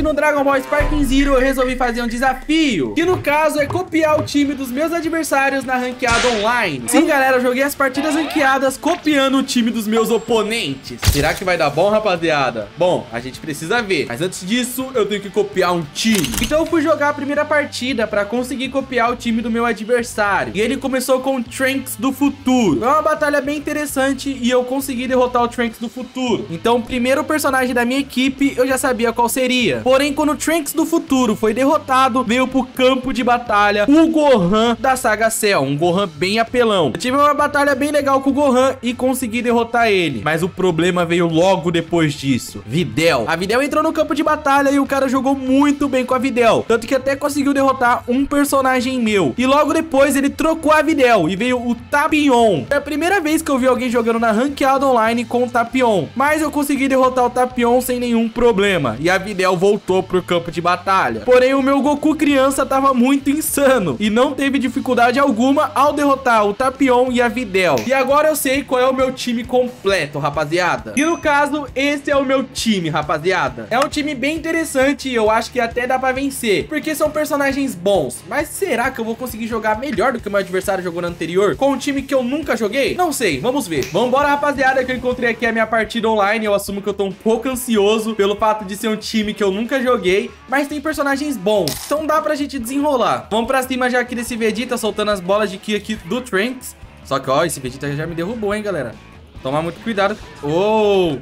Hoje no Dragon Ball Sparking Zero eu resolvi fazer um desafio, que no caso é copiar o time dos meus adversários na ranqueada online. Sim, galera, eu joguei as partidas ranqueadas copiando o time dos meus oponentes. Será que vai dar bom, rapaziada? Bom, a gente precisa ver. Mas antes disso, eu tenho que copiar um time. Então eu fui jogar a primeira partida pra conseguir copiar o time do meu adversário. E ele começou com o Trunks do futuro. É uma batalha bem interessante e eu consegui derrotar o Trunks do futuro. Então o primeiro personagem da minha equipe eu já sabia qual seria. Porém, quando o Trunks do futuro foi derrotado, veio pro campo de batalha o Gohan da saga Cell. Um Gohan bem apelão. Eu tive uma batalha bem legal com o Gohan e consegui derrotar ele. Mas o problema veio logo depois disso. Videl. A Videl entrou no campo de batalha e o cara jogou muito bem com a Videl. Tanto que até conseguiu derrotar um personagem meu. E logo depois ele trocou a Videl e veio o Tapion. É a primeira vez que eu vi alguém jogando na ranqueada online com o Tapion. Mas eu consegui derrotar o Tapion sem nenhum problema. E a Videl voltou pro campo de batalha. Porém, o meu Goku criança tava muito insano. E não teve dificuldade alguma ao derrotar o Tapion e a Videl. E agora eu sei qual é o meu time completo, rapaziada. E no caso, esse é o meu time, rapaziada. É um time bem interessante e eu acho que até dá pra vencer. Porque são personagens bons. Mas será que eu vou conseguir jogar melhor do que o meu adversário jogou no anterior? Com um time que eu nunca joguei? Não sei, vamos ver. Vambora, rapaziada, que eu encontrei aqui a minha partida online. Eu assumo que eu tô um pouco ansioso pelo fato de ser um time que eu nunca joguei. Mas tem personagens bons. Então dá pra gente desenrolar. Vamos pra cima já aqui desse Vegeta, soltando as bolas de Ki aqui do Trunks. Só que, ó, esse Vegeta já me derrubou, hein, galera. Tomar muito cuidado. Oh!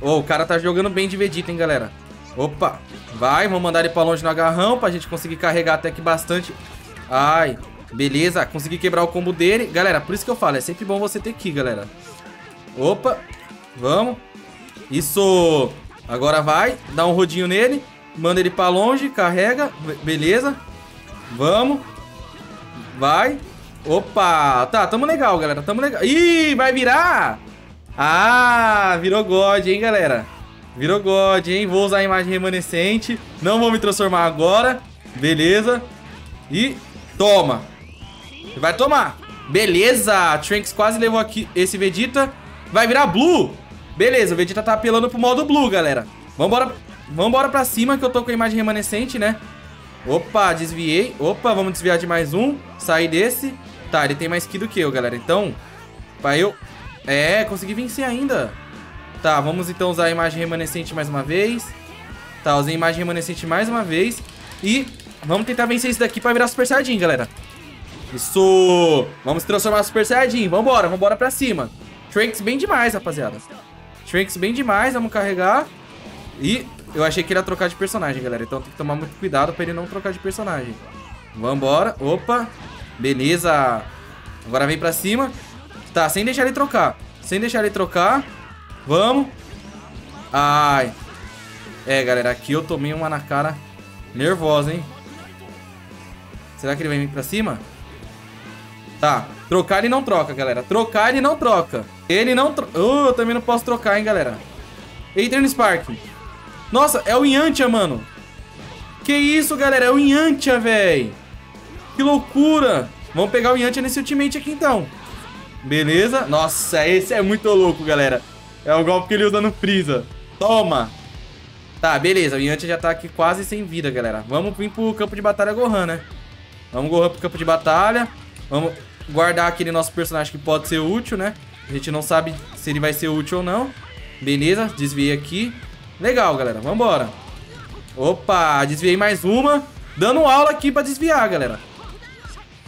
Oh, o cara tá jogando bem de Vegeta, hein, galera. Opa. Vai, vamos mandar ele pra longe no agarrão pra gente conseguir carregar até que bastante. Ai, beleza. Consegui quebrar o combo dele. Galera, por isso que eu falo, é sempre bom você ter Ki, galera. Opa. Vamos. Isso. Agora vai. Dá um rodinho nele. Manda ele pra longe. Carrega. Beleza. Vamos. Vai. Opa. Tá, tamo legal, galera. Tamo legal. Ih, vai virar. Ah, virou God, hein, galera. Virou God, hein. Vou usar a imagem remanescente. Não vou me transformar agora. Beleza. E toma. Vai tomar. Beleza. Trunks quase levou aqui esse Vegeta. Vai virar Blue. Beleza, o Vegeta tá apelando pro modo Blue, galera. Vambora, vambora pra cima que eu tô com a imagem remanescente, né? Opa, desviei. Opa, vamos desviar de mais um. Sair desse. Tá, ele tem mais que do que eu, galera. Então, pra eu... É, consegui vencer ainda. Tá, vamos então usar a imagem remanescente mais uma vez. Tá, usei a imagem remanescente mais uma vez. E vamos tentar vencer isso daqui pra virar Super Saiyajin, galera. Isso! Vamos transformar Super Saiyajin. Vambora, vambora pra cima. Trunks bem demais, rapaziada. Trunks bem demais, vamos carregar. E eu achei que ele ia trocar de personagem, galera. Então tem que tomar muito cuidado pra ele não trocar de personagem. Vambora. Opa. Beleza. Agora vem pra cima. Tá, sem deixar ele trocar. Sem deixar ele trocar. Vamos. Ai. É, galera, aqui eu tomei uma na cara nervosa, hein? Será que ele vai vir pra cima? Tá, trocar ele não troca, galera. Trocar ele não troca. Ele não troca. Oh, eu também não posso trocar, hein, galera. No Spark. Nossa, é o Yantia, mano. Que isso, galera? É o Yantia, velho. Que loucura. Vamos pegar o Yantia nesse ultimate aqui, então. Beleza. Nossa, esse é muito louco, galera. É o golpe que ele usa no Freeza. Toma. Tá, beleza. O Yantia já tá aqui quase sem vida, galera. Vamos vir pro campo de batalha Gohan, né? Vamos Gohan pro campo de batalha. Vamos guardar aquele nosso personagem que pode ser útil, né? A gente não sabe se ele vai ser útil ou não. Beleza, desviei aqui. Legal, galera, vambora. Opa, desviei mais uma. Dando aula aqui pra desviar, galera.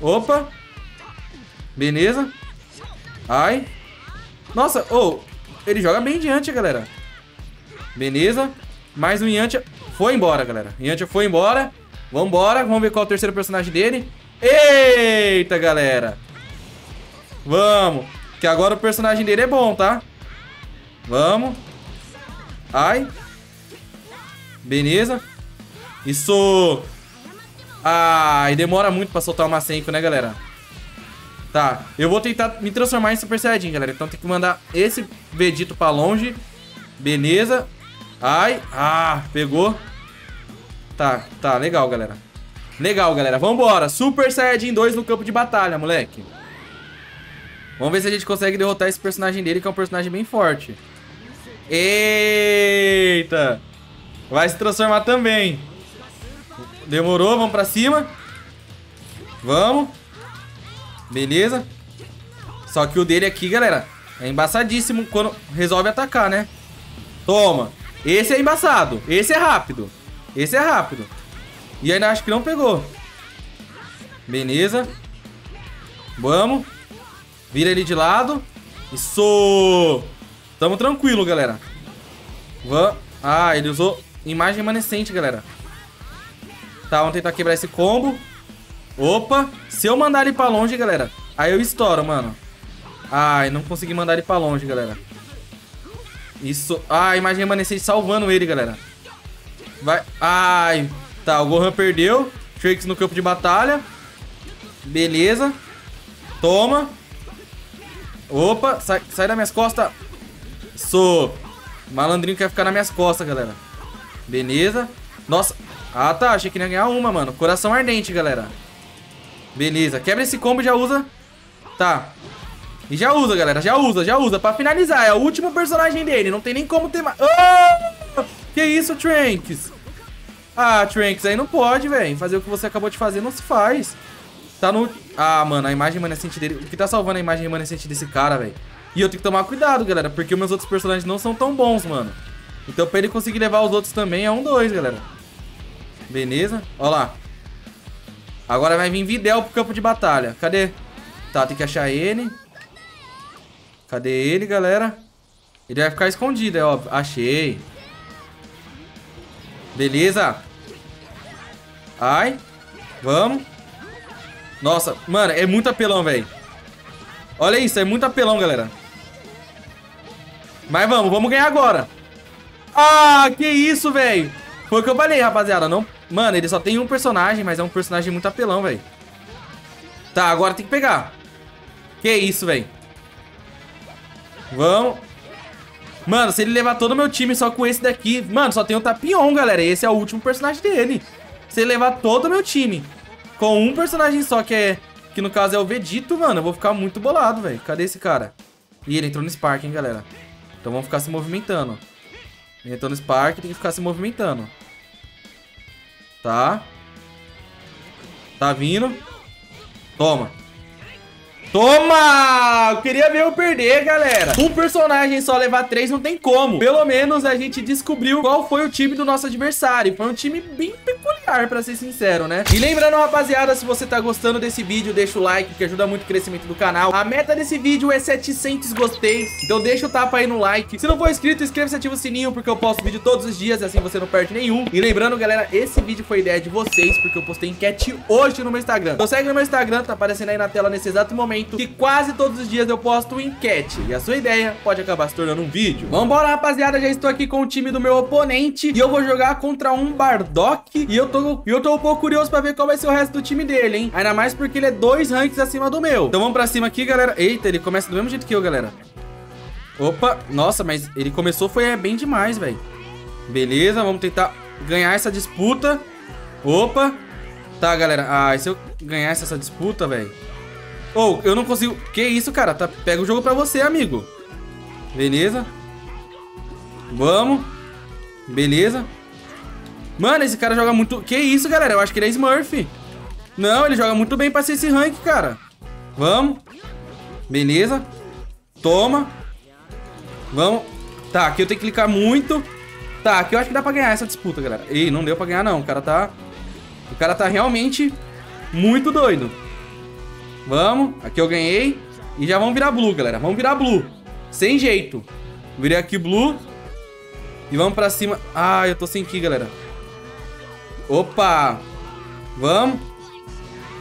Opa. Beleza. Ai. Nossa, oh, ele joga bem diante, galera. Beleza. Mais um Yantia. Foi embora, galera. Yantia foi embora. Vambora. Vamos ver qual é o terceiro personagem dele. Eita, galera. Vamos. Que agora o personagem dele é bom, tá? Vamos. Ai. Beleza. Isso. Ai, demora muito pra soltar o Masenko, né, galera? Tá, eu vou tentar me transformar em Super Saiyajin, galera. Então tem que mandar esse Vegito pra longe. Beleza. Ai. Ah, pegou. Tá, tá, legal, galera. Legal, galera. Vambora. Super Saiyajin 2 no campo de batalha, moleque. Vamos ver se a gente consegue derrotar esse personagem dele, que é um personagem bem forte. Eita! Vai se transformar também. Demorou, vamos pra cima. Vamos. Beleza. Só que o dele aqui, galera, é embaçadíssimo quando resolve atacar, né? Toma. Esse é embaçado. Esse é rápido. Esse é rápido. E ainda acho que não pegou. Beleza. Vamos. Vira ele de lado. Isso. Tamo tranquilo, galera. Vamos. Ah, ele usou imagem remanescente, galera. Tá, vamos tentar quebrar esse combo. Opa. Se eu mandar ele pra longe, galera, aí eu estouro, mano. Ai, não consegui mandar ele pra longe, galera. Isso. Ah, imagem remanescente salvando ele, galera. Vai. Ai. Tá, o Gohan perdeu. Trunks no campo de batalha. Beleza. Toma. Opa, sai, sai das minhas costas. Sou. Malandrinho quer ficar nas minhas costas, galera. Beleza. Nossa. Ah, tá. Achei que ia ganhar uma, mano. Coração ardente, galera. Beleza. Quebra esse combo e já usa. Tá. E já usa, galera. Já usa, já usa. Pra finalizar. É o último personagem dele. Não tem nem como ter mais. Oh! Que isso, Trunks? Ah, Trunks, aí não pode, velho. Fazer o que você acabou de fazer não se faz. Tá no... Ah, mano, a imagem remanescente dele... O que tá salvando a imagem remanescente desse cara, velho? E eu tenho que tomar cuidado, galera, porque os meus outros personagens não são tão bons, mano. Então pra ele conseguir levar os outros também é um dois, galera. Beleza. Ó lá. Agora vai vir Videl pro campo de batalha. Cadê? Tá, tem que achar ele. Cadê ele, galera? Ele vai ficar escondido, é óbvio. Achei. Beleza. Ai. Vamos. Nossa, mano, é muito apelão, velho. Olha isso, é muito apelão, galera. Mas vamos, vamos ganhar agora. Ah, que isso, velho. Foi o que eu falei, rapaziada. Não... Mano, ele só tem um personagem, mas é um personagem muito apelão, velho. Tá, agora tem que pegar. Que isso, velho. Vamos. Mano, se ele levar todo o meu time só com esse daqui... Mano, só tem o Tapion, galera. Esse é o último personagem dele. Se ele levar todo o meu time com um personagem só, que é... Que no caso é o Vegito, mano, eu vou ficar muito bolado, velho. Cadê esse cara? Ih, ele entrou no Spark, hein, galera. Então vamos ficar se movimentando. Ele entrou no Spark, tem que ficar se movimentando. Tá. Tá vindo. Toma. Toma! Eu queria ver eu perder, galera. Um personagem só levar três não tem como. Pelo menos a gente descobriu qual foi o time do nosso adversário. Foi um time bem peculiar, pra ser sincero, né? E lembrando, rapaziada, se você tá gostando desse vídeo, deixa o like, que ajuda muito o crescimento do canal. A meta desse vídeo é 700 gosteis, então deixa o tapa aí no like. Se não for inscrito, inscreva-se e ativa o sininho, porque eu posto vídeo todos os dias, assim você não perde nenhum. E lembrando, galera, esse vídeo foi ideia de vocês, porque eu postei enquete hoje no meu Instagram. Então segue no meu Instagram, tá aparecendo aí na tela nesse exato momento momento que quase todos os dias eu posto enquete. E a sua ideia pode acabar se tornando um vídeo. Vambora, rapaziada. Já estou aqui com o time do meu oponente. E eu vou jogar contra um Bardock. E eu tô, eu tô um pouco curioso pra ver qual vai ser o resto do time dele, hein? Ainda mais porque ele é dois ranks acima do meu. Então vamos pra cima aqui, galera. Eita, ele começa do mesmo jeito que eu, galera. Opa, nossa, mas ele começou foi é, bem demais, velho. Beleza, vamos tentar ganhar essa disputa. Opa. Tá, galera. Ah, e se eu ganhasse essa disputa, velho? Ou, oh, eu não consigo... Que isso, cara? Tá... Pega o jogo pra você, amigo. Beleza. Vamos. Beleza. Mano, esse cara joga muito... Que isso, galera? Eu acho que ele é Smurf. Não, ele joga muito bem pra ser esse rank, cara. Vamos. Beleza. Toma. Vamos. Tá, aqui eu tenho que clicar muito. Tá, aqui eu acho que dá pra ganhar essa disputa, galera. Ih, não deu pra ganhar, não. O cara tá... O cara tá realmente muito doido. Vamos. Aqui eu ganhei. E já vamos virar blue, galera. Vamos virar blue. Sem jeito. Virei aqui blue. E vamos pra cima. Ah, eu tô sem ki, galera. Opa. Vamos.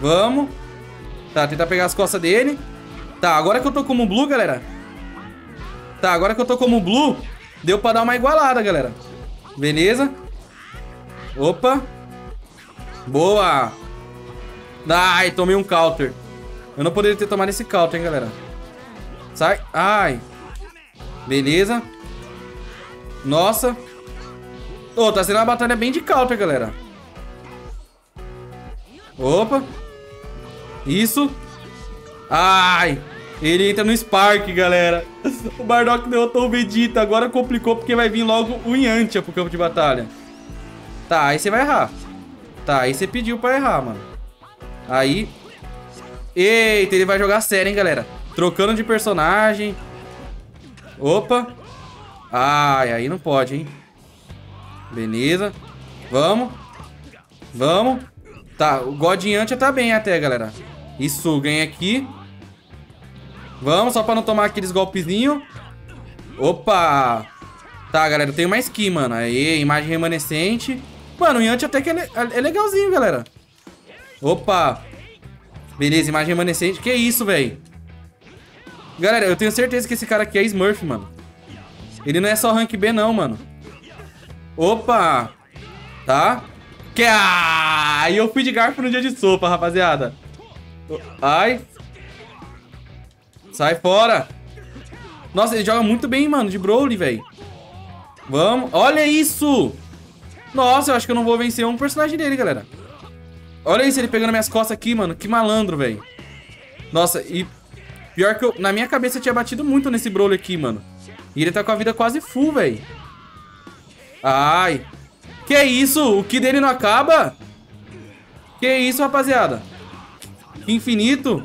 Vamos. Tá, tentar pegar as costas dele. Tá, agora que eu tô como blue, galera. Tá, agora que eu tô como blue, deu pra dar uma igualada, galera. Beleza. Opa. Boa. Ai, tomei um counter. Eu não poderia ter tomado esse counter, hein, galera. Sai. Ai. Beleza. Nossa. Ô, oh, tá sendo uma batalha bem de counter, galera. Opa. Isso. Ai. Ele entra no Spark, galera. O Bardock derrotou o Vegeta. Agora complicou porque vai vir logo o Yantia pro campo de batalha. Tá, aí você vai errar. Tá, aí você pediu pra errar, mano. Aí... Eita, ele vai jogar sério, hein, galera. Trocando de personagem. Opa. Ai, aí não pode, hein. Beleza. Vamos. Vamos. Tá, o Godiante tá bem até, galera. Isso, ganha aqui. Vamos, só pra não tomar aqueles golpezinhos. Opa! Tá, galera, eu tenho mais ki, mano. Aí, imagem remanescente. Mano, o Yanti até que é, é legalzinho, galera. Opa! Beleza, imagem remanescente. Que isso, velho? Galera, eu tenho certeza que esse cara aqui é Smurf, mano. Ele não é só rank B, não, mano. Opa! Tá? Que... Ah, eu fui de garfo no dia de sopa, rapaziada. Ai. Sai fora. Nossa, ele joga muito bem, mano, de Broly, velho. Vamos. Olha isso! Nossa, eu acho que eu não vou vencer um personagem dele, galera. Olha isso, ele pegando minhas costas aqui, mano. Que malandro, velho. Nossa, e... Pior que eu... Na minha cabeça eu tinha batido muito nesse Broly aqui, mano. E ele tá com a vida quase full, velho. Ai. Que isso? O que dele não acaba? Que isso, rapaziada? Infinito?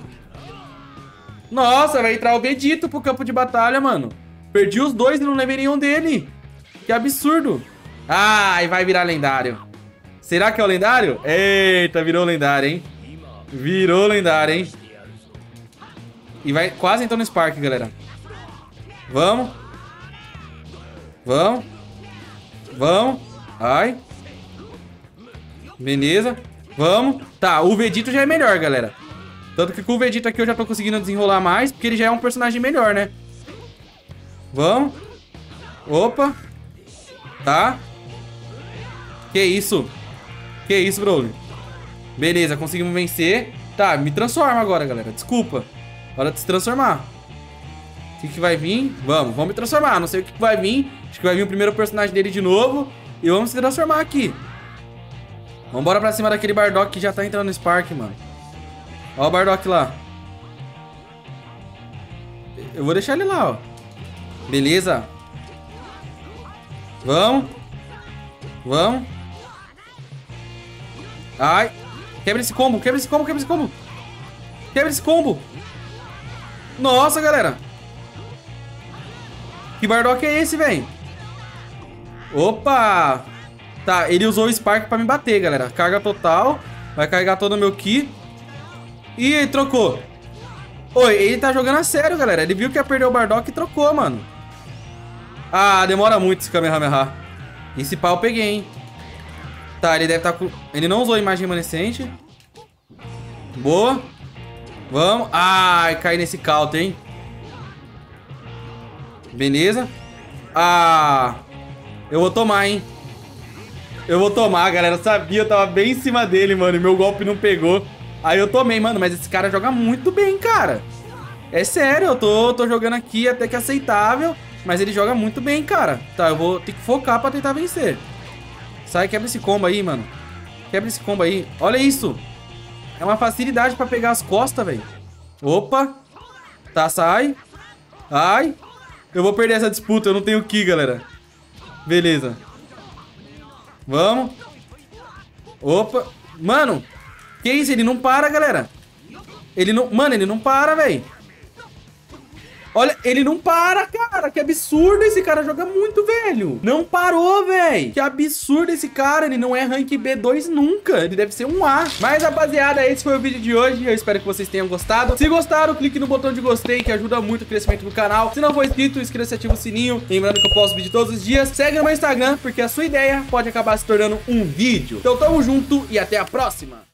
Nossa, vai entrar o Vegito pro campo de batalha, mano. Perdi os dois e não levei nenhum dele. Que absurdo. Ai, vai virar lendário. Será que é o lendário? Eita, virou lendário, hein? Virou lendário, hein? E vai quase entrar no Spark, galera. Vamos. Vamos. Vamos. Ai. Beleza. Vamos. Tá, o Vegito já é melhor, galera. Tanto que com o Vegeta aqui eu já tô conseguindo desenrolar mais, porque ele já é um personagem melhor, né? Vamos. Opa. Tá. Que isso? Que isso, Broly? Beleza, conseguimos vencer. Tá, me transforma agora, galera. Desculpa. Hora de se transformar. O que, que vai vir? Vamos, vamos me transformar. Não sei o que, que vai vir. Acho que vai vir o primeiro personagem dele de novo. E vamos se transformar aqui. Vambora pra cima daquele Bardock que já tá entrando no Spark, mano. Ó o Bardock lá. Eu vou deixar ele lá, ó. Beleza. Vamos. Vamos. Ai. Quebra esse combo, quebra esse combo, quebra esse combo. Quebra esse combo. Nossa, galera. Que Bardock é esse, velho? Opa. Tá, ele usou o Spark pra me bater, galera. Carga total. Vai carregar todo o meu Ki. Ih, trocou. Oi, ele tá jogando a sério, galera. Ele viu que ia perder o Bardock e trocou, mano. Ah, demora muito esse Kamehameha. Esse pau eu peguei, hein. Tá, ele deve estar tá com... Ele não usou imagem remanescente. Boa. Vamos. Ai, caí nesse counter, hein. Beleza. Ah. Eu vou tomar, hein. Eu vou tomar, galera. Eu sabia, eu tava bem em cima dele, mano. E meu golpe não pegou. Aí eu tomei, mano, mas esse cara joga muito bem, cara. É sério, eu tô, tô jogando aqui até que aceitável, mas ele joga muito bem, cara. Tá, eu vou ter que focar pra tentar vencer. Sai, quebra esse combo aí, mano. Quebra esse combo aí. Olha isso. É uma facilidade pra pegar as costas, velho. Opa. Tá, sai. Ai. Eu vou perder essa disputa, eu não tenho Ki, galera. Beleza. Vamos. Opa. Mano, que isso? Ele não para, galera. Ele não... Mano, ele não para, velho. Olha, ele não para, cara. Que absurdo. Esse cara joga muito, velho. Não parou, velho. Que absurdo esse cara. Ele não é rank B2 nunca. Ele deve ser um A. Mas, rapaziada, esse foi o vídeo de hoje. Eu espero que vocês tenham gostado. Se gostaram, clique no botão de gostei, que ajuda muito o crescimento do canal. Se não for inscrito, inscreva-se e ativa o sininho. Lembrando que eu posto vídeo todos os dias. Segue no meu Instagram, porque a sua ideia pode acabar se tornando um vídeo. Então, tamo junto e até a próxima.